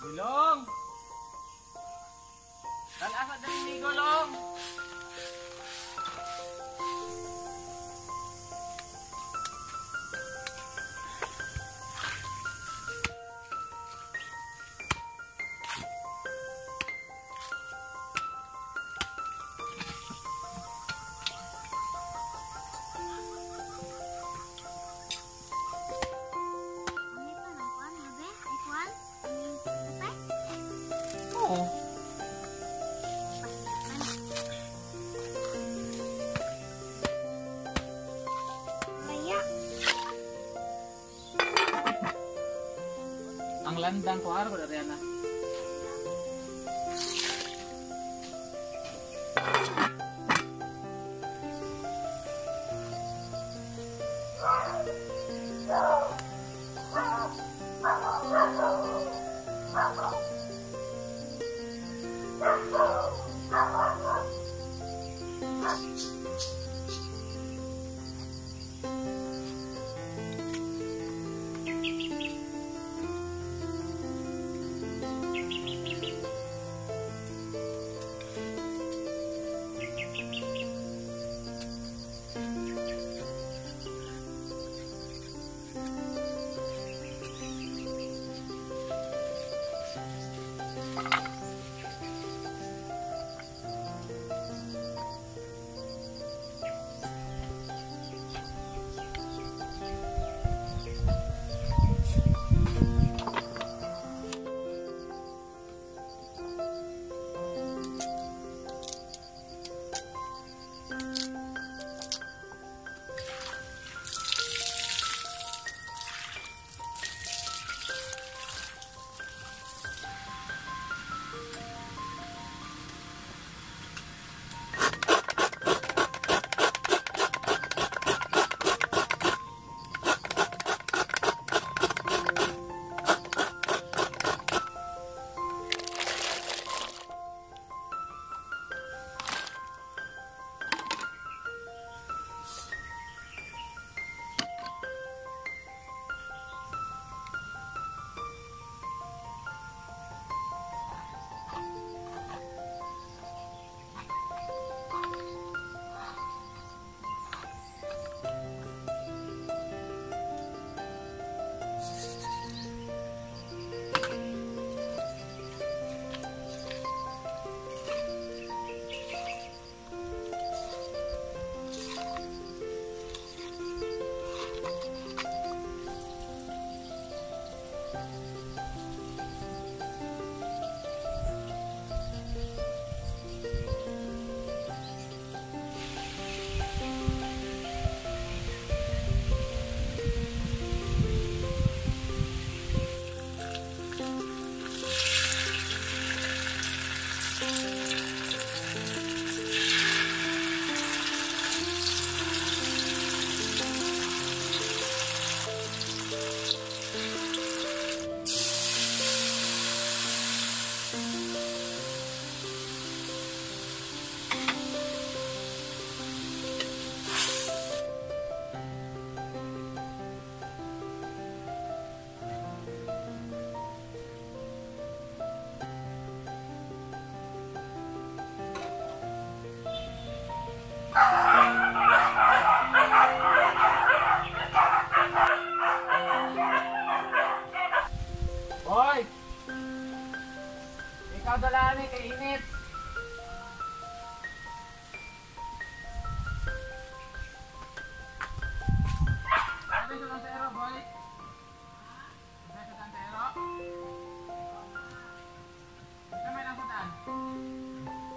Bilong! Talasa ng Nico, Long! Oo. Kaya, Ang landang ko araw dari ana. Malapit sa tantero, boy. Malapit sa tantero. Kamay lang sa taan.